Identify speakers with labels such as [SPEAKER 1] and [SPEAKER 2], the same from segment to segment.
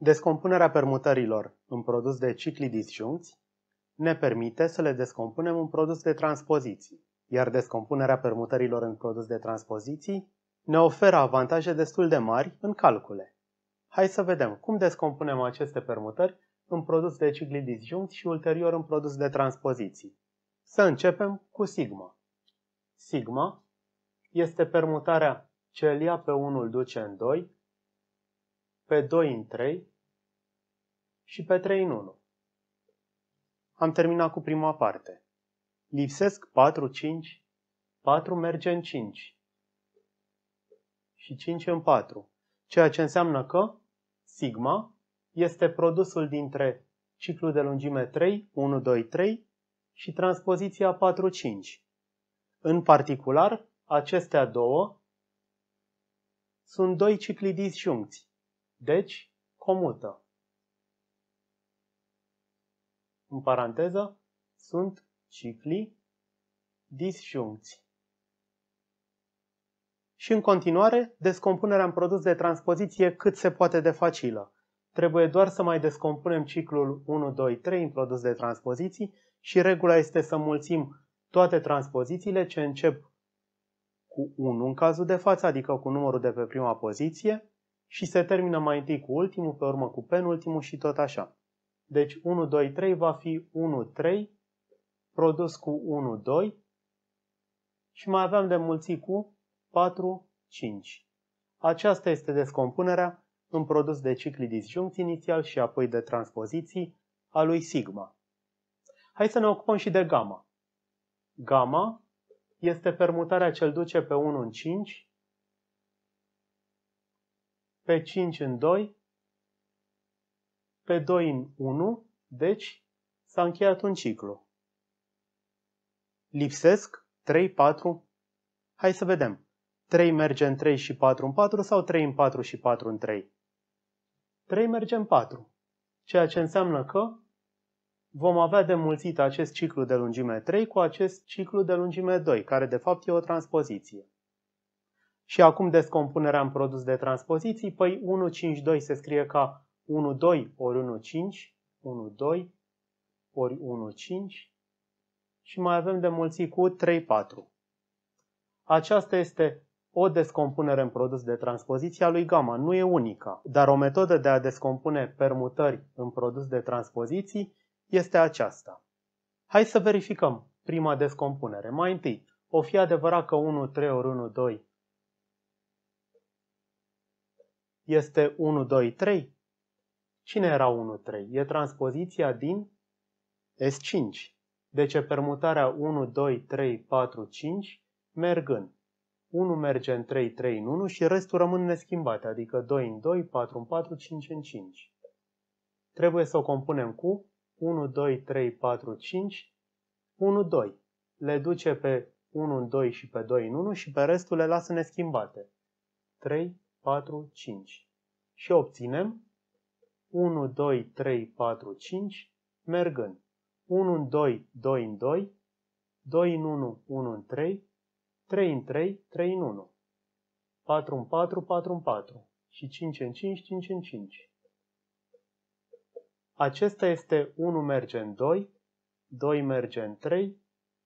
[SPEAKER 1] Descompunerea permutărilor în produs de cicli disjuncți ne permite să le descompunem în produs de transpoziții, iar descompunerea permutărilor în produs de transpoziții ne oferă avantaje destul de mari în calcule. Hai să vedem cum descompunem aceste permutări în produs de cicli disjuncți și ulterior în produs de transpoziții. Să începem cu sigma. Sigma este permutarea ce îl ia pe 1 îl duce în 2, pe 2 în 3 și pe 3 în 1. Am terminat cu prima parte. Lipsesc 4, 5, 4 merge în 5 și 5 în 4, ceea ce înseamnă că sigma este produsul dintre ciclul de lungime 3, 1, 2, 3 și transpoziția 4, 5. În particular, acestea două sunt doi cicli disjuncți, deci comută. În paranteză, sunt cicli disjuncți. Și în continuare, descompunerea în produs de transpoziție cât se poate de facilă. Trebuie doar să mai descompunem ciclul 1, 2, 3 în produs de transpoziții și regula este să mulțim toate transpozițiile ce încep cu 1 în cazul de față, adică cu numărul de pe prima poziție și se termină mai întâi cu ultimul, pe urmă cu penultimul și tot așa. Deci 1, 2, 3 va fi 1, 3 produs cu 1, 2 și mai aveam de mulțit cu 4, 5. Aceasta este descompunerea în produs de cicli disjuncți inițial și apoi de transpoziții a lui sigma. Hai să ne ocupăm și de gamma. Gamma este permutarea ce îl duce pe 1 în 5, pe 5 în 2, pe 2 în 1, deci s-a încheiat un ciclu. Lipsesc 3, 4, hai să vedem. 3 merge în 3 și 4 în 4 sau 3 în 4 și 4 în 3? 3 merge în 4, ceea ce înseamnă că vom avea de mulțit acest ciclu de lungime 3 cu acest ciclu de lungime 2, care de fapt e o transpoziție. Și acum descompunerea în produs de transpoziții, păi 1, 5, 2 se scrie ca 1, 2 ori 1, 5, 1, 2 ori 1, 5 și mai avem de mulțit cu 3, 4. Aceasta este o descompunere în produs de transpoziție a lui gamma. Nu e unica, dar o metodă de a descompune permutări în produs de transpoziții este aceasta. Hai să verificăm prima descompunere. Mai întâi, o fi adevărat că 1, 3 ori 1, 2 este 1, 2, 3? Cine era 1, 3? E transpoziția din S5. Deci permutarea 1, 2, 3, 4, 5 mergând. 1 merge în 3, 3 în 1 și restul rămân neschimbate, adică 2 în 2, 4 în 4, 5 în 5. Trebuie să o compunem cu 1, 2, 3, 4, 5, 1, 2. Le duce pe 1 în 2 și pe 2 în 1 și pe restul le lasă neschimbate. 3, 4, 5. Și obținem 1, 2, 3, 4, 5, mergând. 1 în 2, 2 în 2, 2 în 1, 1 în 3, 3 în 3, 3 în 1. 4 în 4, 4 în 4. Și 5 în 5, 5 în 5. Acesta este 1 merge în 2, 2 merge în 3,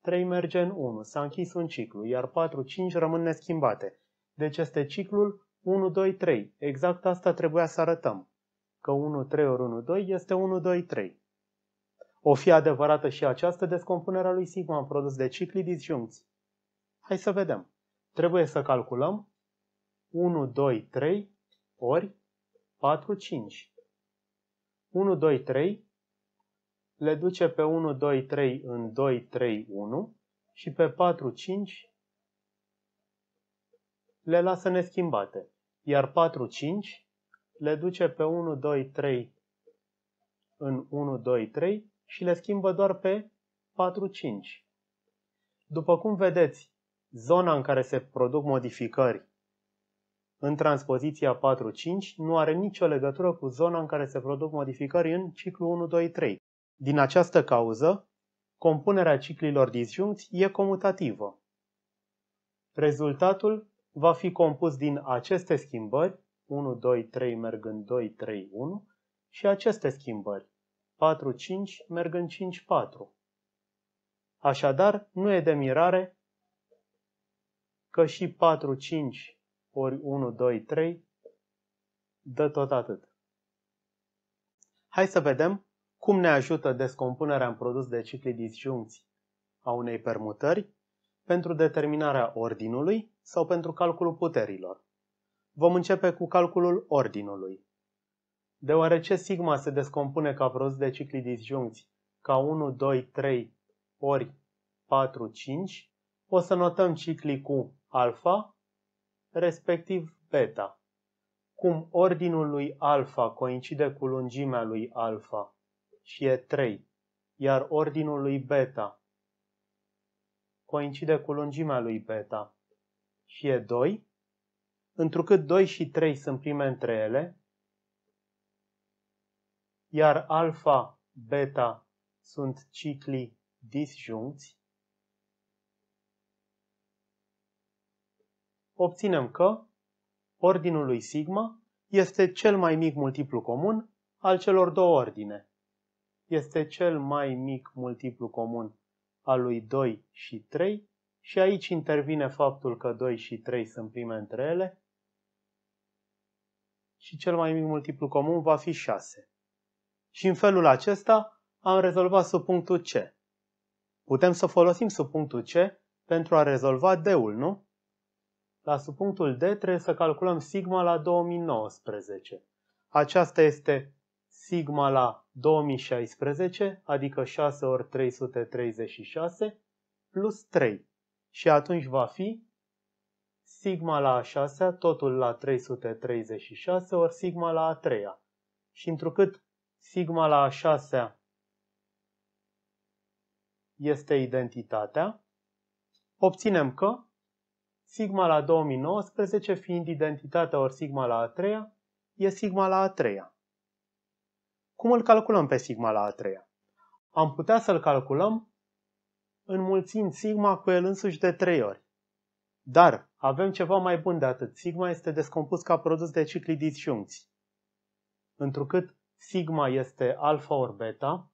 [SPEAKER 1] 3 merge în 1. S-a închis un ciclu, iar 4, 5 rămân neschimbate. Deci este ciclul 1, 2, 3. Exact asta trebuia să arătăm. Că 1, 3 ori 1, 2 este 1, 2, 3. O fi adevărată și această descompunere a lui sigma în produs de cicli disjuncți. Hai să vedem. Trebuie să calculăm 1, 2, 3 ori 4, 5. 1, 2, 3 le duce pe 1, 2, 3 în 2, 3, 1 și pe 4, 5 le lasă neschimbate. Iar 4, 5 le duce pe 1, 2, 3 în 1, 2, 3 și le schimbă doar pe 4, 5. După cum vedeți, zona în care se produc modificări în transpoziția 4-5 nu are nicio legătură cu zona în care se produc modificări în ciclu 1-2-3. Din această cauză, compunerea ciclilor disjuncți e comutativă. Rezultatul va fi compus din aceste schimbări, 1, 2, 3 mergând 2, 3, 1, și aceste schimbări. 4, 5 merg în 5, 4. Așadar, nu e de mirare că și 4, 5 ori 1, 2, 3 dă tot atât. Hai să vedem cum ne ajută descompunerea în produs de cicli disjuncți a unei permutări pentru determinarea ordinului sau pentru calculul puterilor. Vom începe cu calculul ordinului. Deoarece sigma se descompune ca produs de cicli disjuncți ca 1, 2, 3 ori 4, 5, o să notăm ciclii cu alfa, respectiv beta. Cum ordinul lui alfa coincide cu lungimea lui alfa și e 3, iar ordinul lui beta coincide cu lungimea lui beta și e 2, întrucât 2 și 3 sunt prime între ele, iar alfa, beta sunt cicli disjuncți, obținem că ordinul lui sigma este cel mai mic multiplu comun al celor două ordine. Este cel mai mic multiplu comun al lui 2 și 3 și aici intervine faptul că 2 și 3 sunt prime între ele și cel mai mic multiplu comun va fi 6. Și în felul acesta am rezolvat subpunctul C. Putem să folosim subpunctul C pentru a rezolva D-ul, nu? La subpunctul D trebuie să calculăm sigma la 2019. Aceasta este sigma la 2016, adică 6 ori 336, plus 3. Și atunci va fi sigma la a 6 totul la 336, ori sigma la a 3 -a. Și întrucât sigma la a 6 este identitatea, obținem că sigma la 2019, fiind identitatea ori sigma la a treia, e sigma la a treia. Cum îl calculăm pe sigma la a treia? Am putea să-l calculăm înmulțind sigma cu el însuși de 3 ori. Dar avem ceva mai bun de atât. Sigma este descompus ca produs de cicli disjuncți. Întrucât sigma este alfa ori beta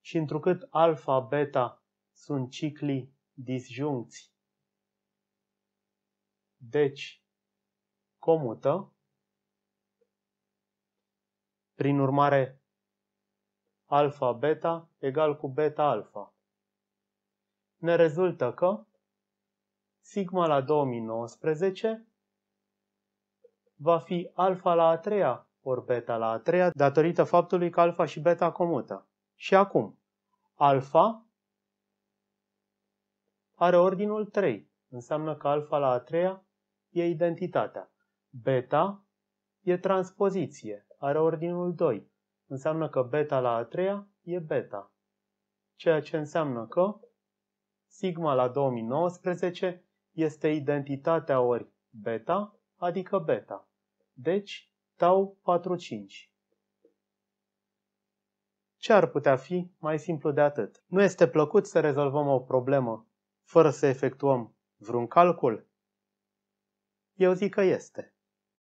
[SPEAKER 1] și întrucât alfa, beta sunt cicli disjuncți. Deci, comută. Prin urmare, alfa-beta egal cu beta-alfa. Ne rezultă că sigma la 2019 va fi alfa la a treia ori beta la a treia datorită faptului că alfa și beta comută. Și acum, alfa are ordinul 3. Înseamnă că alfa la a treia e identitatea. Beta e transpoziție. Are ordinul 2. Înseamnă că beta la a treia e beta. Ceea ce înseamnă că sigma la 2019 este identitatea ori beta, adică beta. Deci, tau 45. Ce ar putea fi mai simplu de atât? Nu este plăcut să rezolvăm o problemă fără să efectuăm vreun calcul? Eu zic că este.